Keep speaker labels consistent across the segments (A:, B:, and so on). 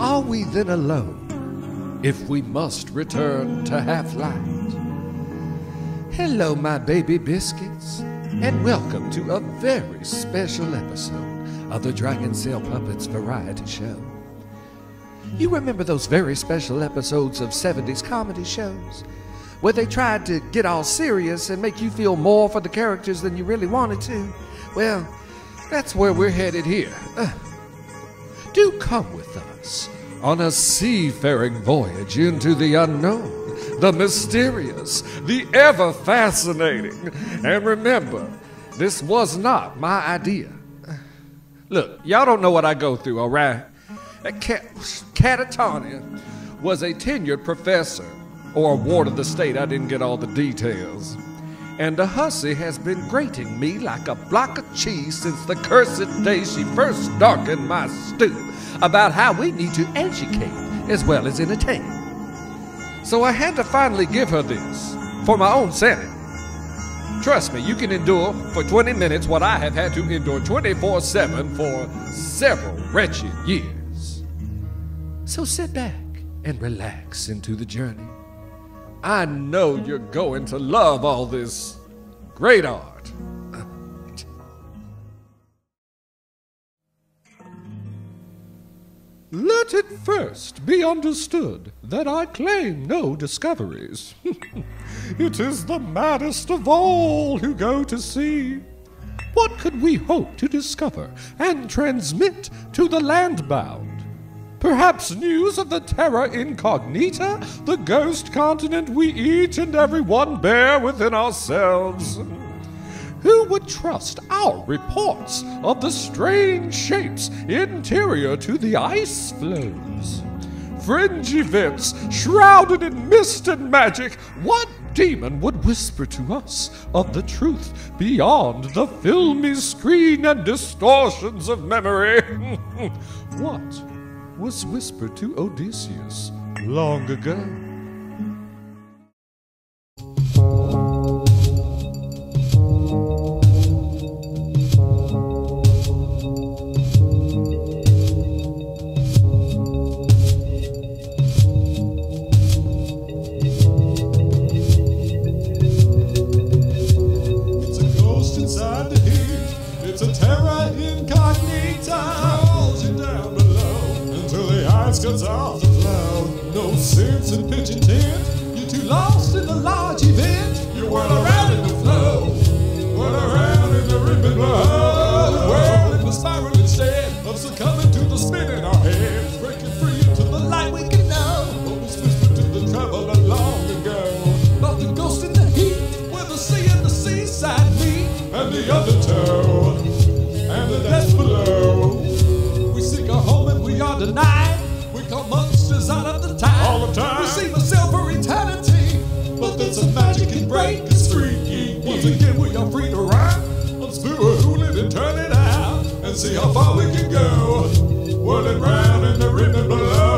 A: Are we then alone if we must return to half light? Hello, my baby biscuits, and welcome to a very special episode of the Dragonsail Puppets Variety Show. You remember those very special episodes of 70s comedy shows where they tried to get all serious and make you feel more for the characters than you really wanted to? Well, that's where we're headed here. Uh, do come with us on a seafaring voyage into the unknown, the mysterious, the ever fascinating. And remember, this was not my idea. Look, y'all don't know what I go through, all right? That catatonia was a tenured professor or a ward of the state. I didn't get all the details. And the hussy has been grating me like a block of cheese since the cursed day she first darkened my stew about how we need to educate as well as entertain. So I had to finally give her this for my own sanity. Trust me, you can endure for 20 minutes what I have had to endure 24 7 for several wretched years. So sit back and relax into the journey. I know you're going to love all this great art. Let it first be understood that I claim no discoveries. it is the maddest of all who go to sea. What could we hope to discover and transmit to the landbound? Perhaps news of the terra incognita, the ghost continent we each and every one bear within ourselves. Who would trust our reports of the strange shapes interior to the ice floes? Fringe events shrouded in mist and magic, what demon would whisper to us of the truth beyond the filmy screen and distortions of memory? what was whispered to Odysseus long ago?
B: There's a magic can break the streak. Once again, we are free to ride. Unspool it and turn it out. And see how far we can go. Whirling round in the ribbon below.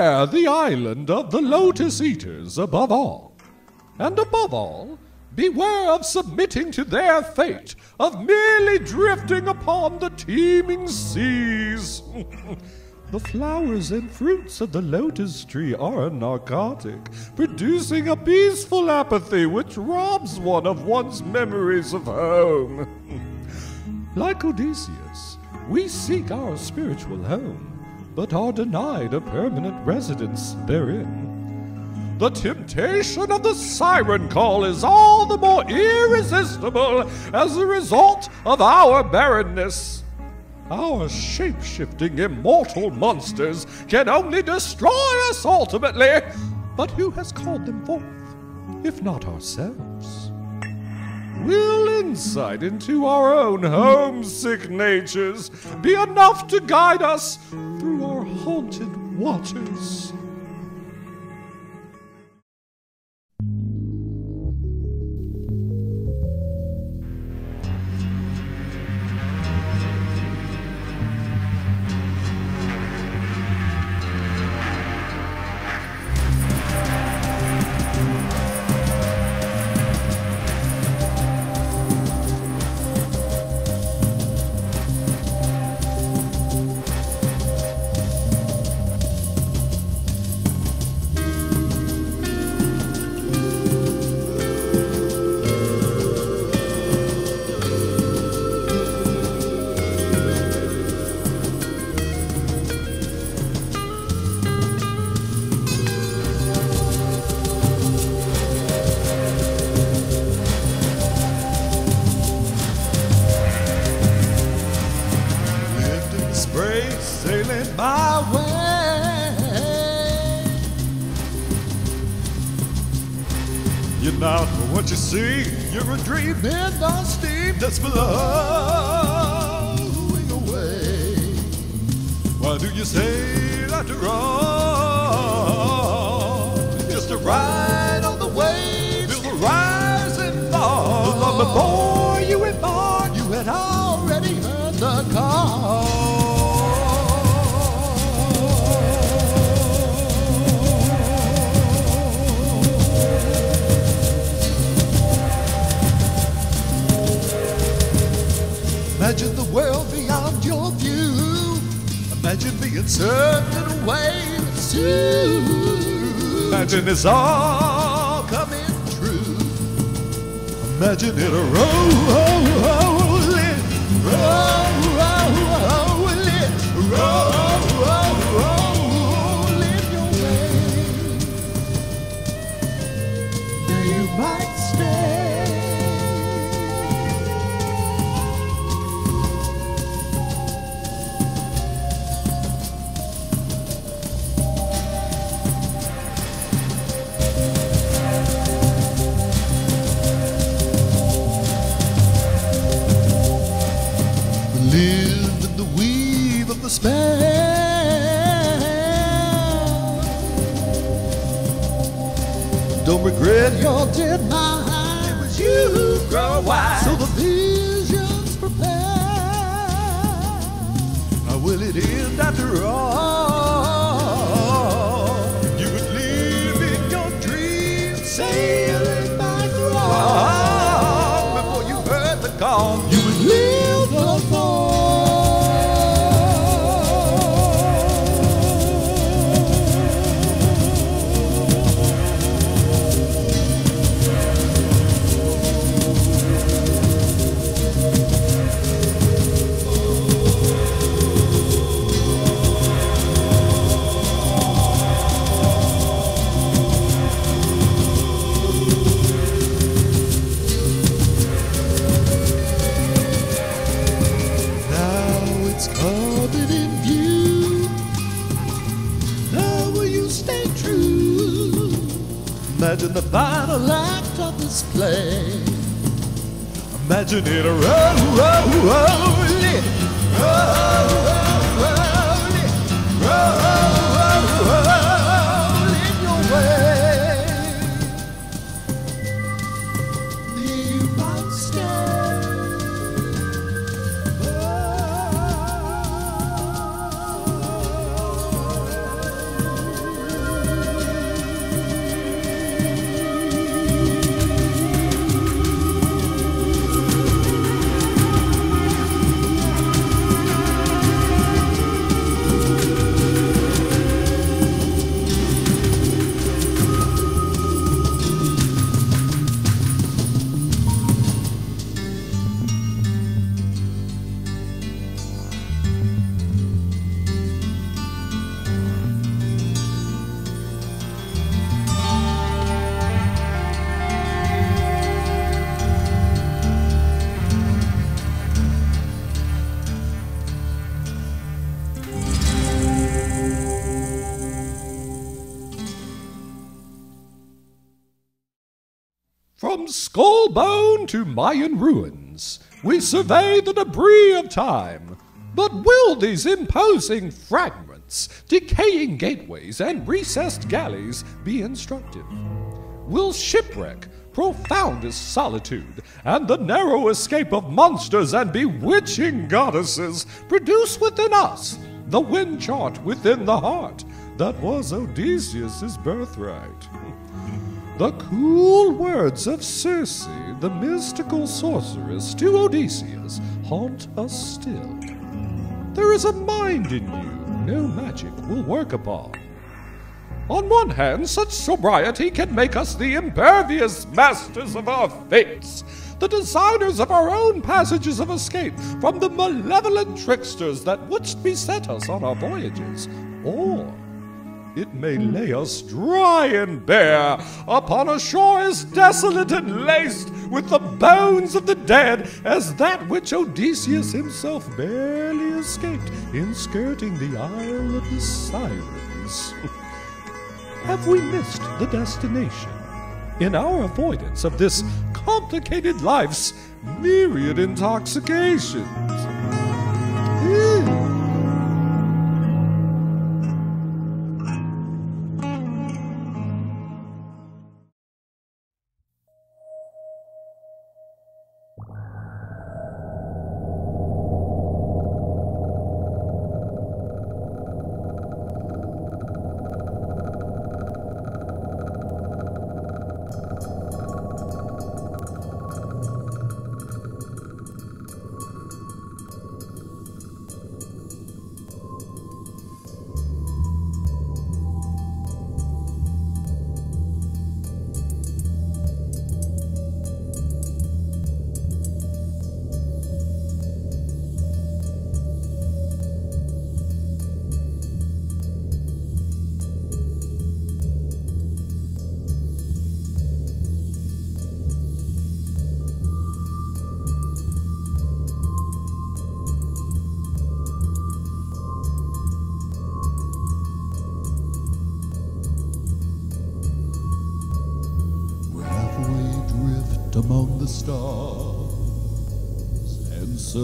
B: The
A: island of the Lotus Eaters above all. And above all, beware of submitting to their fate of merely drifting upon the teeming seas. the flowers and fruits of the lotus tree are a narcotic, producing a peaceful apathy which robs one of one's memories of home. like Odysseus, we seek our spiritual home but are denied a permanent residence therein. The temptation of the siren call is all the more irresistible as a result of our barrenness. Our shape shifting immortal monsters can only destroy us ultimately, but who has called them forth, if not ourselves? Will insight into our own homesick natures be enough to guide us through our haunted waters?
C: In the steam that's blowing away. Why do you say after all? Just a ride on the waves, feel the rise and fall. Long before you embarked, you had already heard the call. Imagine being sucked in a wave of soon. Imagine it's all coming true. Imagine it a rolling, rolling, Imagine it. A roll, roll, rolling, roll, rolling,
A: Skullbone to Mayan ruins, we survey the debris of time. But will these imposing fragments, decaying gateways, and recessed galleys be instructive? Will shipwreck, profoundest solitude, and the narrow escape of monsters and bewitching goddesses produce within us the wind chart within the heart that was Odysseus' birthright? The cool words of Circe, the mystical sorceress, to Odysseus haunt us still. There is a mind in you no magic will work upon. On one hand, such sobriety can make us the impervious masters of our fates, the designers of our own passages of escape from the malevolent tricksters that wouldst beset us on our voyages. Or it may lay us dry and bare upon a shore as desolate and laced with the bones of the dead as that which Odysseus himself barely escaped in skirting the Isle of the Sirens. Have we missed the destination in our avoidance of this complicated life's myriad intoxications?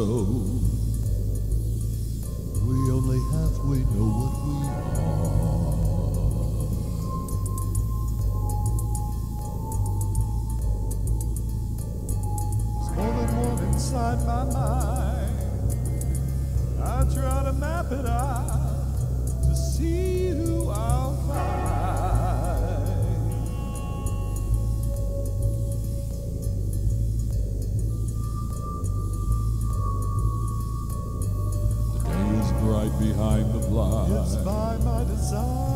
C: And blind. It's by my design